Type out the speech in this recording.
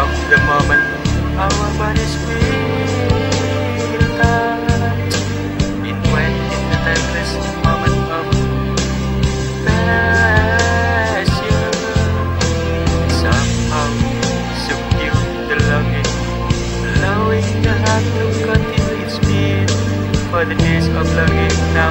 Of the moment our bodies will die. It went in the timeless moment of passion. Somehow subdue the longing, allowing the heart to continue its beat for the days of longing now.